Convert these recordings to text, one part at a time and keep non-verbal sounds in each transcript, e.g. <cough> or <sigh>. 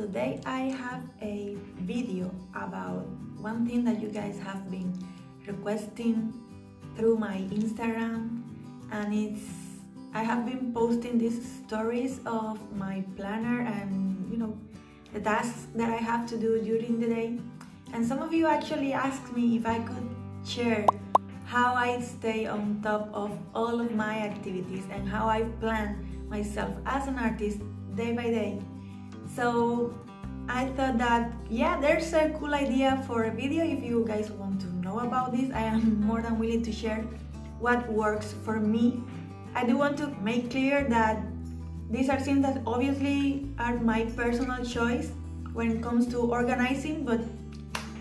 Today I have a video about one thing that you guys have been requesting through my Instagram and it's I have been posting these stories of my planner and you know the tasks that I have to do during the day and some of you actually asked me if I could share how I stay on top of all of my activities and how I plan myself as an artist day by day. So I thought that, yeah, there's a cool idea for a video if you guys want to know about this. I am <laughs> more than willing to share what works for me. I do want to make clear that these are things that obviously are my personal choice when it comes to organizing, but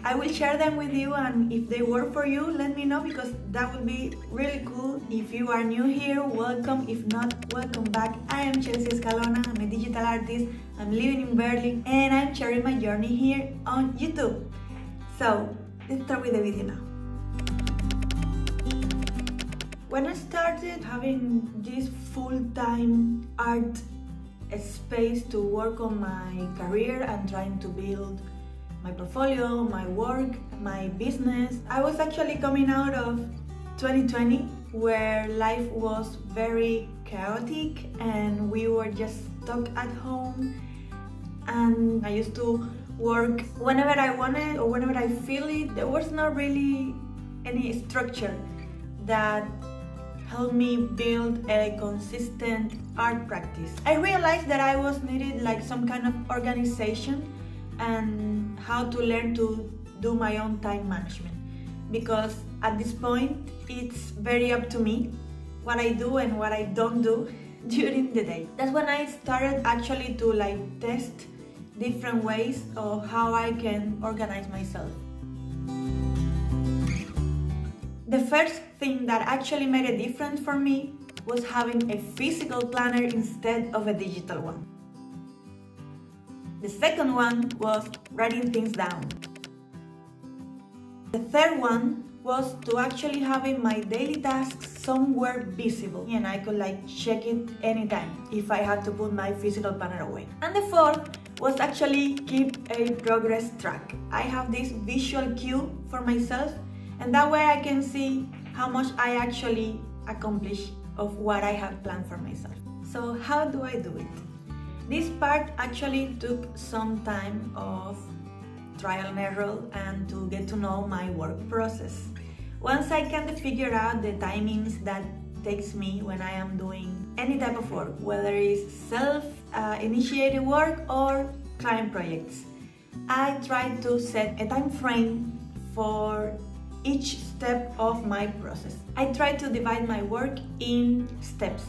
I will share them with you and if they work for you, let me know because that would be really cool. If you are new here, welcome. If not, welcome back. I am Chelsy Escalona, I'm a digital artist. I'm living in Berlin and I'm sharing my journey here on YouTube. So, let's start with the video now. When I started having this full-time art space to work on my career and trying to build my portfolio, my work, my business. I was actually coming out of 2020 where life was very chaotic and we were just stuck at home and I used to work whenever I wanted or whenever I feel it. There was not really any structure that helped me build a consistent art practice. I realized that I was needed like some kind of organization and how to learn to do my own time management because at this point it's very up to me what I do and what I don't do <laughs> during the day. That's when I started actually to like test different ways of how I can organize myself. The first thing that actually made a difference for me was having a physical planner instead of a digital one. The second one was writing things down. The third one was to actually having my daily tasks somewhere visible and I could like check it anytime if I had to put my physical planner away. And the fourth was actually keep a progress track. I have this visual cue for myself and that way I can see how much I actually accomplish of what I have planned for myself. So how do I do it? This part actually took some time of trial and error and to get to know my work process. Once I of figure out the timings that takes me when I am doing any type of work, whether it's self-initiated uh, work or client projects, I try to set a time frame for each step of my process. I try to divide my work in steps.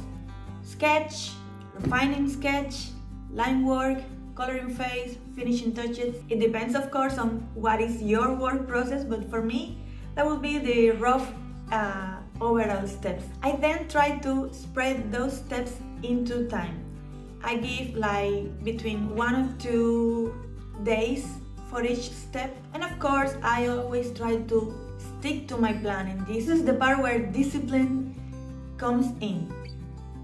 Sketch, refining sketch, line work, coloring phase, finishing touches. It depends of course on what is your work process, but for me, that would be the rough uh, overall steps. I then try to spread those steps into time. I give like between one or two days for each step and of course I always try to stick to my plan and this is the part where discipline comes in.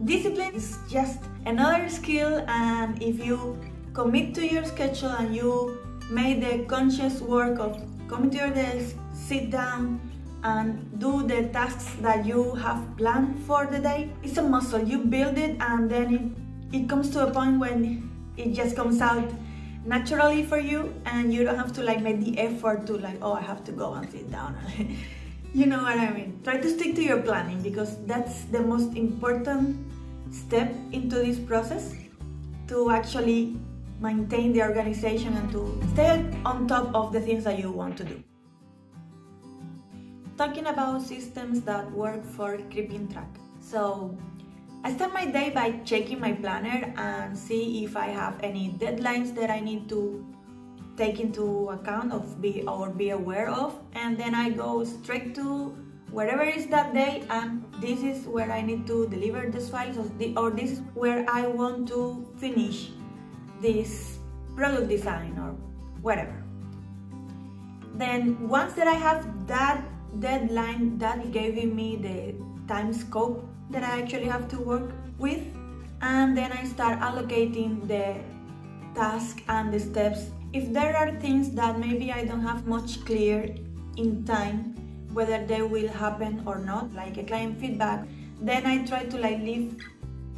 Discipline is just another skill and if you commit to your schedule and you make the conscious work of coming to your desk, sit down and do the tasks that you have planned for the day, it's a muscle. You build it and then it, it comes to a point when it just comes out naturally for you and you don't have to like make the effort to like, oh, I have to go and sit down. <laughs> You know what I mean? Try to stick to your planning because that's the most important step into this process to actually maintain the organization and to stay on top of the things that you want to do. Talking about systems that work for keeping track. So I start my day by checking my planner and see if I have any deadlines that I need to take into account of be or be aware of and then I go straight to wherever is that day and this is where I need to deliver this files or this is where I want to finish this product design or whatever. Then once that I have that deadline that giving me the time scope that I actually have to work with and then I start allocating the task and the steps. If there are things that maybe I don't have much clear in time, whether they will happen or not, like a client feedback, then I try to like leave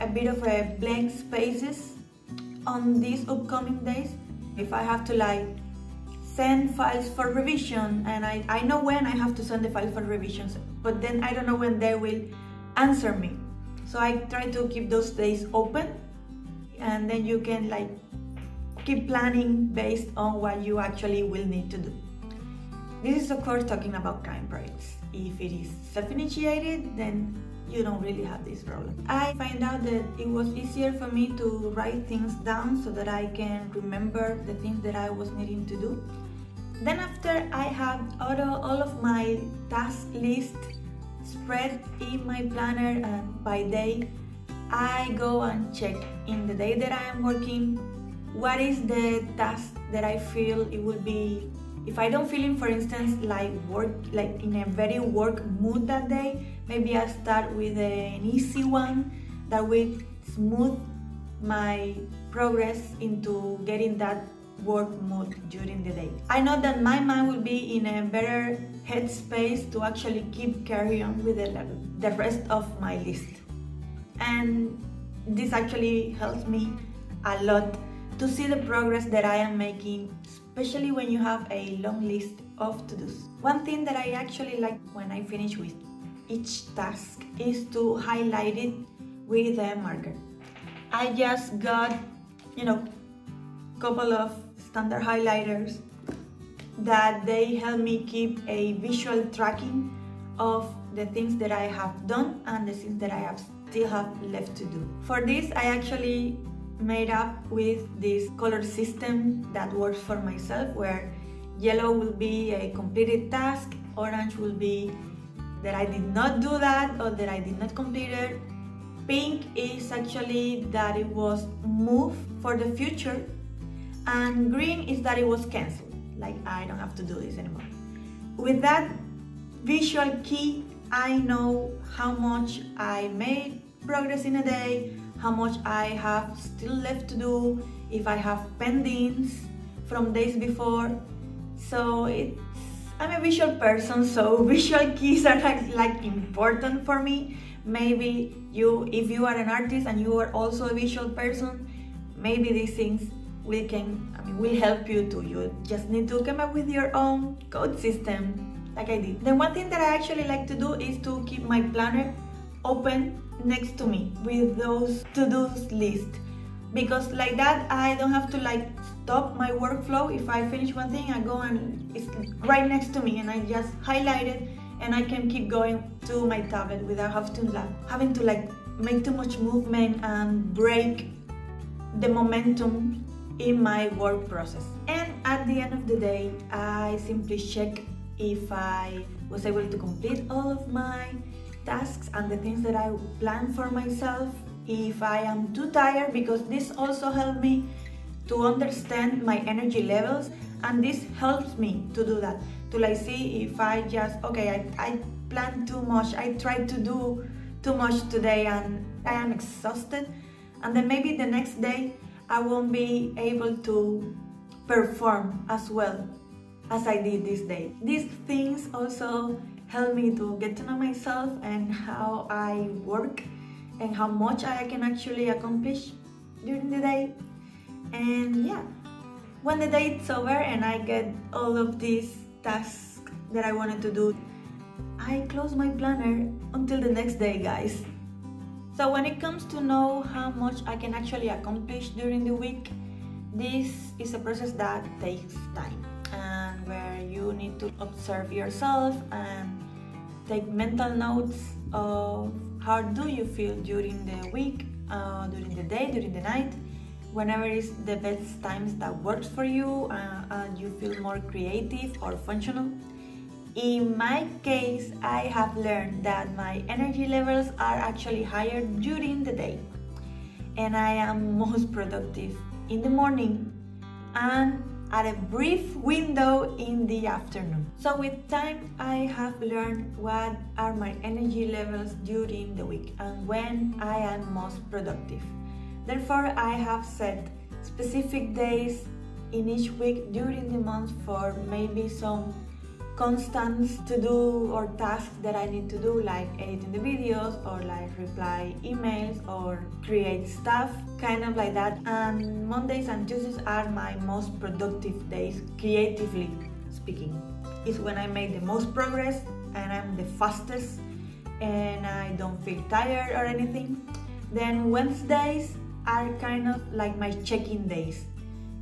a bit of a blank spaces on these upcoming days. If I have to like send files for revision and I, I know when I have to send the file for revisions, but then I don't know when they will answer me. So I try to keep those days open and then you can like keep planning based on what you actually will need to do. This is of course talking about client projects. If it is self-initiated, then you don't really have this problem. I find out that it was easier for me to write things down so that I can remember the things that I was needing to do. Then after I have all, all of my task list spread in my planner and by day, I go and check in the day that I am working what is the task that I feel it will be if I don't feel for instance, like work, like in a very work mood that day, maybe I start with an easy one that will smooth my progress into getting that work mood during the day. I know that my mind will be in a better headspace to actually keep carrying on with the, the rest of my list. And this actually helps me a lot to see the progress that I am making especially when you have a long list of to-dos. One thing that I actually like when I finish with each task is to highlight it with a marker. I just got, you know, a couple of standard highlighters that they help me keep a visual tracking of the things that I have done and the things that I have still have left to do. For this, I actually made up with this color system that works for myself where yellow will be a completed task, orange will be that I did not do that or that I did not complete it. Pink is actually that it was moved for the future and green is that it was cancelled, like I don't have to do this anymore. With that visual key, I know how much I made progress in a day, how much I have still left to do, if I have pendings from days before. So it's, I'm a visual person, so <laughs> visual keys are like, like important for me. Maybe you, if you are an artist and you are also a visual person, maybe these things will can, I mean, will help you too. You just need to come up with your own code system like I did. The one thing that I actually like to do is to keep my planner open next to me with those to-dos list. Because like that I don't have to like stop my workflow. If I finish one thing I go and it's right next to me and I just highlight it and I can keep going to my tablet without having to like having to like make too much movement and break the momentum in my work process. And at the end of the day I simply check if I was able to complete all of my tasks and the things that I plan for myself if I am too tired because this also helps me to understand my energy levels and this helps me to do that to like see if I just okay I, I plan too much I try to do too much today and I am exhausted and then maybe the next day I won't be able to perform as well as I did this day. These things also help me to get to know myself and how I work and how much I can actually accomplish during the day. And yeah, when the day is over and I get all of these tasks that I wanted to do, I close my planner until the next day, guys. So when it comes to know how much I can actually accomplish during the week, this is a process that takes time where you need to observe yourself and take mental notes of how do you feel during the week, uh, during the day, during the night, whenever is the best times that works for you uh, and you feel more creative or functional. In my case, I have learned that my energy levels are actually higher during the day and I am <laughs> most productive in the morning and at a brief window in the afternoon. So with time, I have learned what are my energy levels during the week and when I am most productive. Therefore, I have set specific days in each week during the month for maybe some constants to do or tasks that I need to do like editing the videos or like reply emails or create stuff kind of like that. And Mondays and Tuesdays are my most productive days creatively speaking. It's when I make the most progress and I'm the fastest and I don't feel tired or anything. Then Wednesdays are kind of like my check-in days.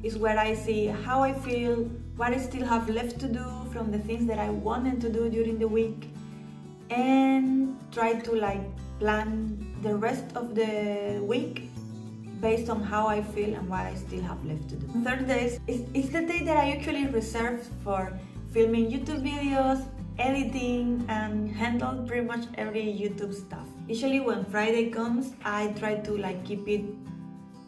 Is where I see how I feel, what I still have left to do from the things that I wanted to do during the week and try to like plan the rest of the week based on how I feel and what I still have left to do. Thursdays is, is the day that I actually reserve for filming YouTube videos, editing and handle pretty much every YouTube stuff. Usually when Friday comes, I try to like keep it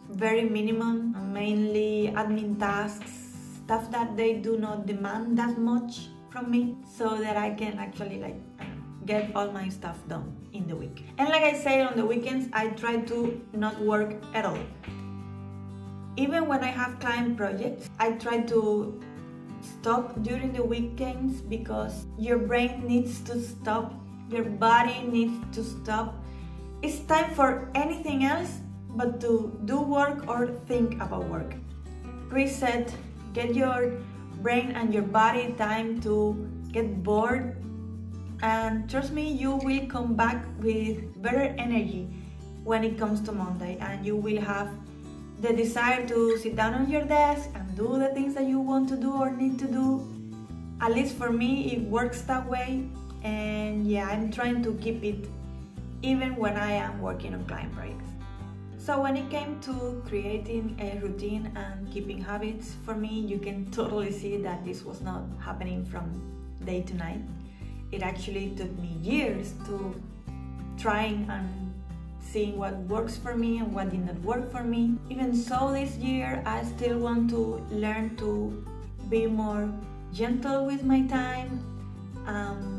very minimum, mainly admin tasks, stuff that they do not demand that much from me so that I can actually like get all my stuff done in the week. And like I say on the weekends, I try to not work at all. Even when I have client projects, I try to stop during the weekends because your brain needs to stop, your body needs to stop. It's time for anything else but to do work or think about work. Reset, get your brain and your body time to get bored and trust me you will come back with better energy when it comes to Monday and you will have the desire to sit down on your desk and do the things that you want to do or need to do. At least for me it works that way and yeah I'm trying to keep it even when I am working on client projects. So when it came to creating a routine and keeping habits, for me, you can totally see that this was not happening from day to night. It actually took me years to trying and seeing what works for me and what did not work for me. Even so, this year, I still want to learn to be more gentle with my time. Um,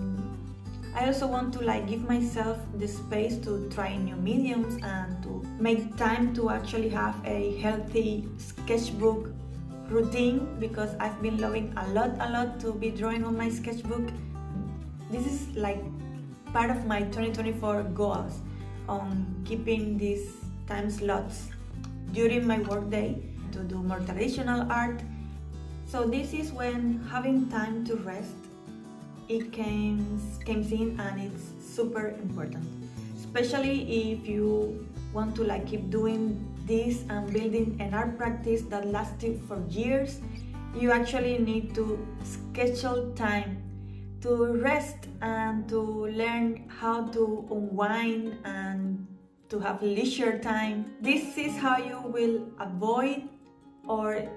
I also want to like give myself the space to try new mediums and to make time to actually have a healthy sketchbook routine because I've been loving a lot a lot to be drawing on my sketchbook. This is like part of my 2024 goals on keeping these time slots during my workday to do more traditional art. So this is when having time to rest it comes, comes in and it's super important especially if you want to like keep doing this and building an art practice that lasts you for years you actually need to schedule time to rest and to learn how to unwind and to have leisure time. This is how you will avoid or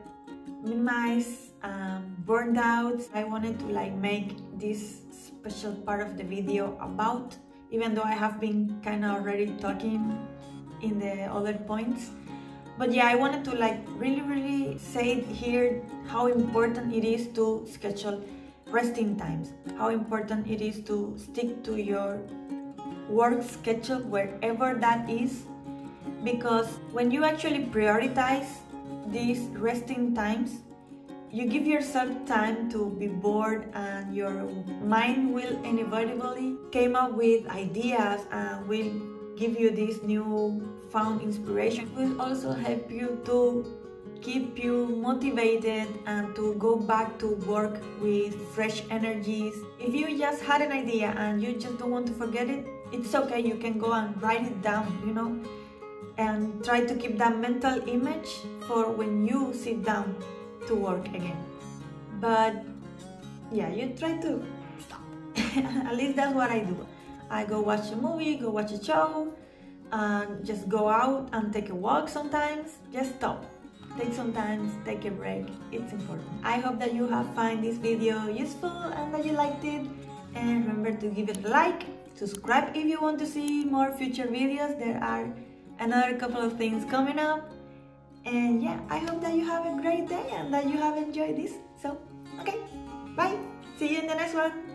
minimize um, burned out. I wanted to like make this special part of the video about even though I have been kind of already talking in the other points but yeah I wanted to like really really say here how important it is to schedule resting times how important it is to stick to your work schedule wherever that is because when you actually prioritize these resting times you give yourself time to be bored and your mind will inevitably came up with ideas and will give you this new found inspiration will also help you to keep you motivated and to go back to work with fresh energies. If you just had an idea and you just don't want to forget it it's okay you can go and write it down you know and try to keep that mental image for when you sit down to work again. But yeah, you try to stop. <laughs> At least that's what I do. I go watch a movie, go watch a show, and just go out and take a walk sometimes. Just stop. Take some time, take a break. It's important. I hope that you have found this video useful and that you liked it. And remember to give it a like, subscribe if you want to see more future videos. There are another couple of things coming up and yeah, I hope that you have a great day and that you have enjoyed this. So, okay, bye. See you in the next one.